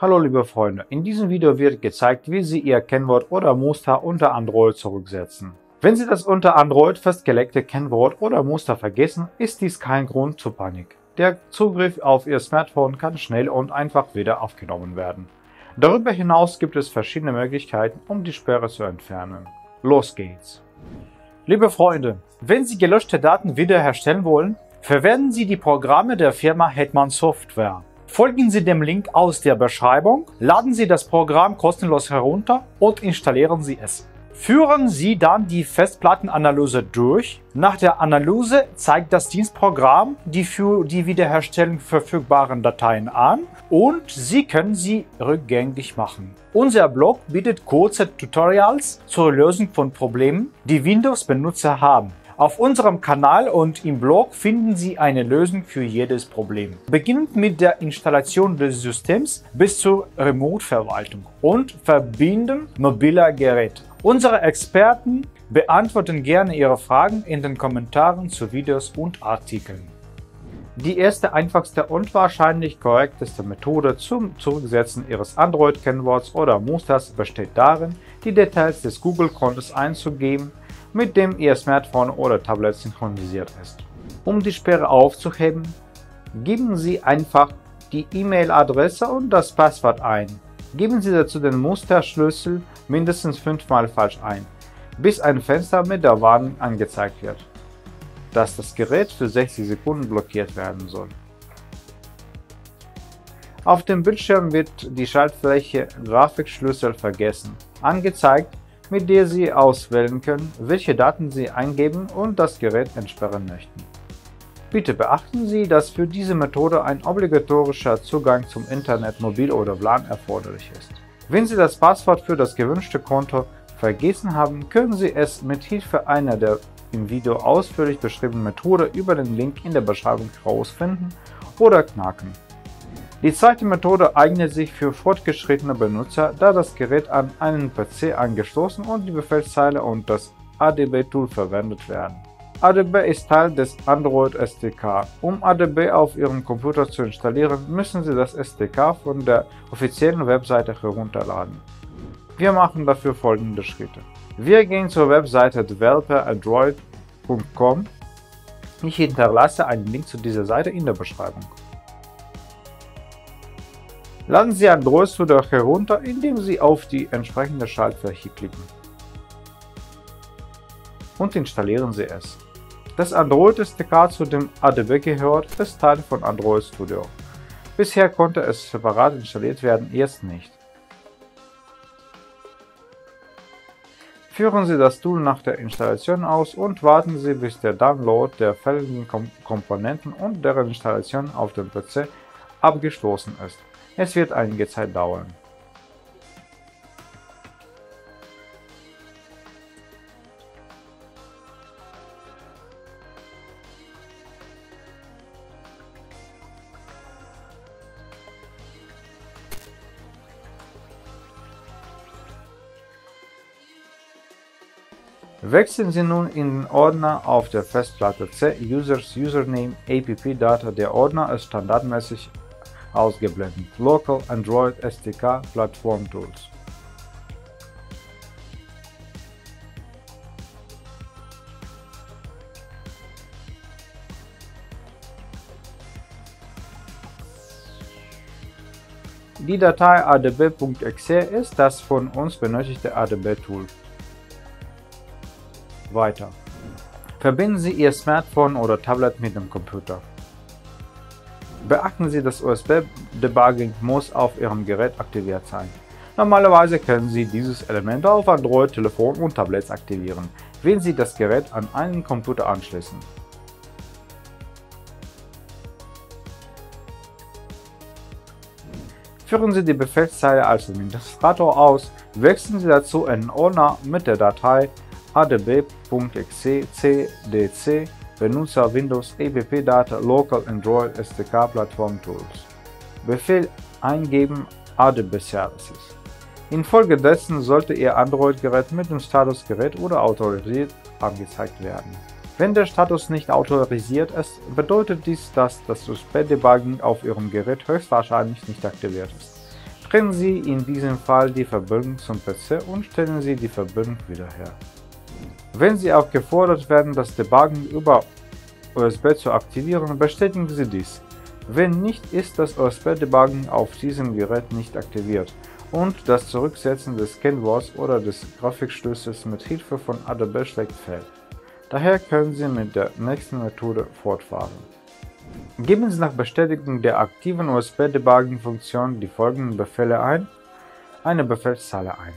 Hallo liebe Freunde, in diesem Video wird gezeigt, wie Sie Ihr Kennwort oder Muster unter Android zurücksetzen. Wenn Sie das unter Android festgelegte Kennwort oder Muster vergessen, ist dies kein Grund zur Panik. Der Zugriff auf Ihr Smartphone kann schnell und einfach wieder aufgenommen werden. Darüber hinaus gibt es verschiedene Möglichkeiten, um die Sperre zu entfernen. Los geht's! Liebe Freunde, wenn Sie gelöschte Daten wiederherstellen wollen, verwenden Sie die Programme der Firma Hetman Software. Folgen Sie dem Link aus der Beschreibung, laden Sie das Programm kostenlos herunter und installieren Sie es. Führen Sie dann die Festplattenanalyse durch. Nach der Analyse zeigt das Dienstprogramm die für die Wiederherstellung verfügbaren Dateien an und Sie können sie rückgängig machen. Unser Blog bietet kurze Tutorials zur Lösung von Problemen, die Windows-Benutzer haben. Auf unserem Kanal und im Blog finden Sie eine Lösung für jedes Problem. Beginnend mit der Installation des Systems bis zur Remote-Verwaltung und Verbinden mobiler Geräte. Unsere Experten beantworten gerne Ihre Fragen in den Kommentaren zu Videos und Artikeln. Die erste, einfachste und wahrscheinlich korrekteste Methode zum Zurücksetzen Ihres Android-Kennworts oder Musters besteht darin, die Details des Google-Kontos einzugeben, mit dem Ihr Smartphone oder Tablet synchronisiert ist. Um die Sperre aufzuheben, geben Sie einfach die E-Mail-Adresse und das Passwort ein. Geben Sie dazu den Musterschlüssel mindestens fünfmal falsch ein, bis ein Fenster mit der Warnung angezeigt wird dass das Gerät für 60 Sekunden blockiert werden soll. Auf dem Bildschirm wird die Schaltfläche Grafikschlüssel vergessen angezeigt, mit der Sie auswählen können, welche Daten Sie eingeben und das Gerät entsperren möchten. Bitte beachten Sie, dass für diese Methode ein obligatorischer Zugang zum Internet, Mobil oder WLAN erforderlich ist. Wenn Sie das Passwort für das gewünschte Konto vergessen haben, können Sie es mit Hilfe einer der im Video ausführlich beschriebene Methode über den Link in der Beschreibung herausfinden oder knacken. Die zweite Methode eignet sich für fortgeschrittene Benutzer, da das Gerät an einen PC angeschlossen und die Befehlszeile und das ADB-Tool verwendet werden. ADB ist Teil des Android SDK. Um ADB auf Ihrem Computer zu installieren, müssen Sie das SDK von der offiziellen Webseite herunterladen. Wir machen dafür folgende Schritte. Wir gehen zur Webseite developerandroid.com. Ich hinterlasse einen Link zu dieser Seite in der Beschreibung. Laden Sie Android Studio herunter, indem Sie auf die entsprechende Schaltfläche klicken. Und installieren Sie es. Das Android SDK zu dem ADB gehört, ist Teil von Android Studio. Bisher konnte es separat installiert werden, jetzt nicht. Führen Sie das Tool nach der Installation aus und warten Sie, bis der Download der fälligen Komponenten und deren Installation auf dem PC abgeschlossen ist. Es wird einige Zeit dauern. Wechseln Sie nun in den Ordner auf der Festplatte C Users Username App Data. Der Ordner ist standardmäßig ausgeblendet. Local Android SDK Platform Tools. Die Datei adb.exe ist das von uns benötigte ADB-Tool. Weiter. Verbinden Sie Ihr Smartphone oder Tablet mit dem Computer. Beachten Sie, das USB-Debugging muss auf Ihrem Gerät aktiviert sein. Normalerweise können Sie dieses Element auf Android, Telefon und Tablets aktivieren, wenn Sie das Gerät an einen Computer anschließen. Führen Sie die Befehlszeile als Administrator aus, wechseln Sie dazu einen Ordner mit der Datei adb.exe Benutzer Windows EPP Data Local Android SDK Plattform Tools. Befehl eingeben ADB Services. Infolgedessen sollte Ihr Android-Gerät mit dem Status Gerät oder autorisiert angezeigt werden. Wenn der Status nicht autorisiert ist, bedeutet dies, dass das USB-Debugging auf Ihrem Gerät höchstwahrscheinlich nicht aktiviert ist. Trennen Sie in diesem Fall die Verbindung zum PC und stellen Sie die Verbindung wieder her. Wenn Sie aufgefordert werden, das Debuggen über USB zu aktivieren, bestätigen Sie dies. Wenn nicht, ist das USB-Debuggen auf diesem Gerät nicht aktiviert und das Zurücksetzen des Kennworts oder des Grafikschlüssels mit Hilfe von Adobe schlägt fehl. Daher können Sie mit der nächsten Methode fortfahren. Geben Sie nach Bestätigung der aktiven USB-Debugging-Funktion die folgenden Befehle ein, eine Befehlszeile ein.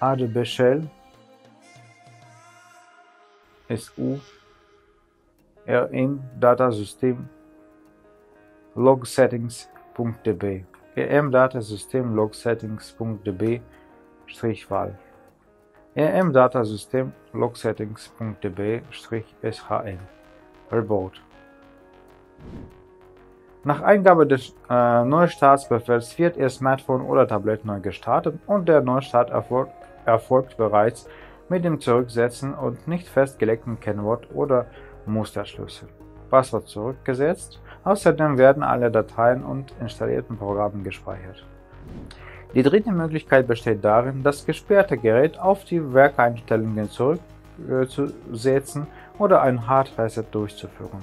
ADB Shell SU rm Datasystem logsettings.db rm Datasystem logsettings.db Strichwahl rm Datasystem logsettings.db SHN Reboot. Nach Eingabe des äh, Neustartsbefehls wird Ihr Smartphone oder Tablet neu gestartet und der Neustart erfolgt, erfolgt bereits mit dem Zurücksetzen und nicht festgelegten Kennwort oder Musterschlüssel. Passwort zurückgesetzt. Außerdem werden alle Dateien und installierten Programme gespeichert. Die dritte Möglichkeit besteht darin, das gesperrte Gerät auf die Werkeinstellungen zurückzusetzen oder ein Hard Reset durchzuführen.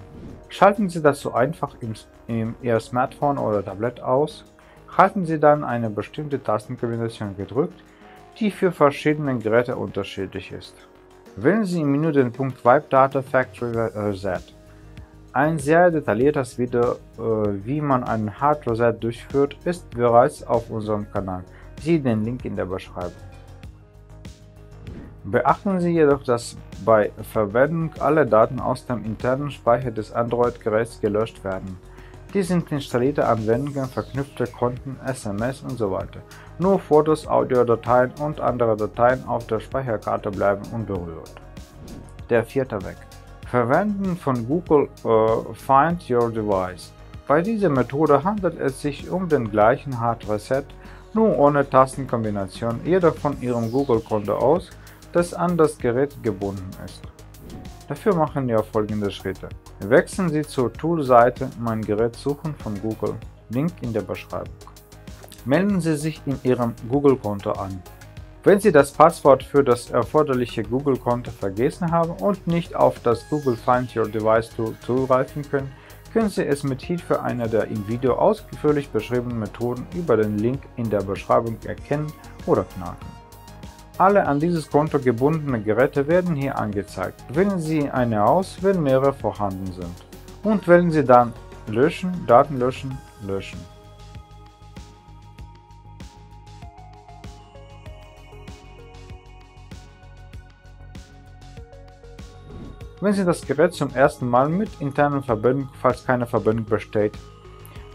Schalten Sie dazu einfach im, im Ihr Smartphone oder Tablet aus, halten Sie dann eine bestimmte Tastenkombination gedrückt, die für verschiedene Geräte unterschiedlich ist. Wählen Sie im Menü den Punkt Wipe Data Factory Reset. Ein sehr detailliertes Video, äh, wie man einen Hard Reset durchführt, ist bereits auf unserem Kanal. Siehe den Link in der Beschreibung. Beachten Sie jedoch, dass bei Verwendung alle Daten aus dem internen Speicher des Android-Geräts gelöscht werden. Dies sind installierte Anwendungen, verknüpfte Konten, SMS usw. So Nur Fotos, Audiodateien und andere Dateien auf der Speicherkarte bleiben unberührt. Der vierte Weg. Verwenden von Google äh, Find Your Device. Bei dieser Methode handelt es sich um den gleichen Hard Reset, nur ohne Tastenkombination, jedoch von Ihrem Google-Konto aus das an das Gerät gebunden ist. Dafür machen wir folgende Schritte. Wechseln Sie zur Tool-Seite Mein Gerät suchen von Google, Link in der Beschreibung. Melden Sie sich in Ihrem Google-Konto an. Wenn Sie das Passwort für das erforderliche Google-Konto vergessen haben und nicht auf das Google Find Your Device Tool zugreifen können, können Sie es mit Hilfe einer der im Video ausführlich beschriebenen Methoden über den Link in der Beschreibung erkennen oder knacken. Alle an dieses Konto gebundenen Geräte werden hier angezeigt. Wählen Sie eine aus, wenn mehrere vorhanden sind. Und wählen Sie dann Löschen, Daten löschen, löschen. Wenn Sie das Gerät zum ersten Mal mit internen Verbindung, falls keine Verbindung besteht,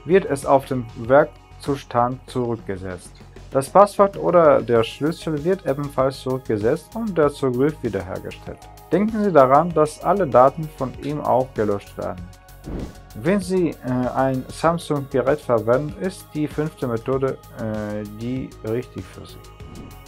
wird es auf den Werkzustand zurückgesetzt. Das Passwort oder der Schlüssel wird ebenfalls zurückgesetzt und der Zugriff wiederhergestellt. Denken Sie daran, dass alle Daten von ihm auch gelöscht werden. Wenn Sie äh, ein Samsung-Gerät verwenden, ist die fünfte Methode äh, die richtig für Sie.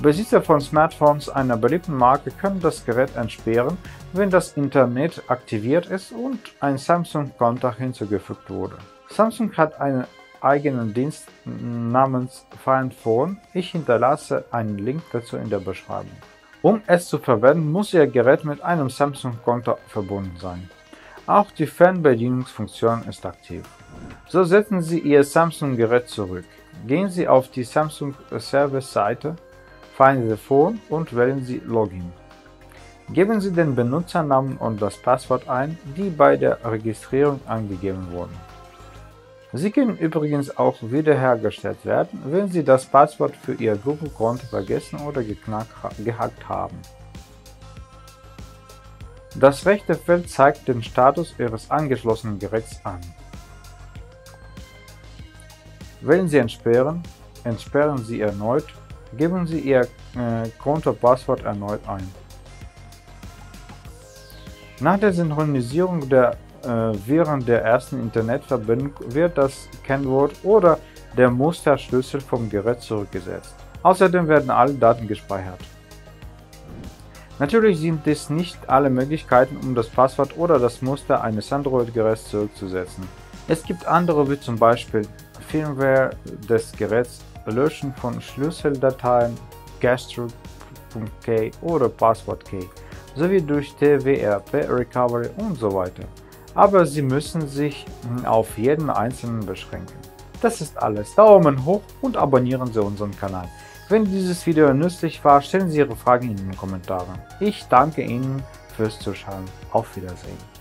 Besitzer von Smartphones einer beliebten Marke können das Gerät entsperren, wenn das Internet aktiviert ist und ein Samsung-Konto hinzugefügt wurde. Samsung hat eine eigenen Dienst namens Find Phone. Ich hinterlasse einen Link dazu in der Beschreibung. Um es zu verwenden, muss Ihr Gerät mit einem Samsung-Konto verbunden sein. Auch die Fernbedienungsfunktion ist aktiv. So setzen Sie Ihr Samsung-Gerät zurück. Gehen Sie auf die Samsung Service-Seite, Find the Phone und wählen Sie Login. Geben Sie den Benutzernamen und das Passwort ein, die bei der Registrierung angegeben wurden. Sie können übrigens auch wiederhergestellt werden, wenn Sie das Passwort für Ihr Google-Konto vergessen oder gehackt haben. Das rechte Feld zeigt den Status Ihres angeschlossenen Geräts an. Wählen Sie Entsperren, entsperren Sie erneut, geben Sie Ihr äh, Kontopasswort erneut ein. Nach der Synchronisierung der während der ersten Internetverbindung wird das Kennwort oder der Musterschlüssel vom Gerät zurückgesetzt. Außerdem werden alle Daten gespeichert. Natürlich sind dies nicht alle Möglichkeiten, um das Passwort oder das Muster eines Android-Geräts zurückzusetzen. Es gibt andere wie zum Beispiel Firmware des Geräts Löschen von Schlüsseldateien, Gastroot.key oder Passwort-Key sowie durch TWRP Recovery und so weiter. Aber Sie müssen sich auf jeden einzelnen beschränken. Das ist alles. Daumen hoch und abonnieren Sie unseren Kanal. Wenn dieses Video nützlich war, stellen Sie Ihre Fragen in den Kommentaren. Ich danke Ihnen fürs Zuschauen. Auf Wiedersehen.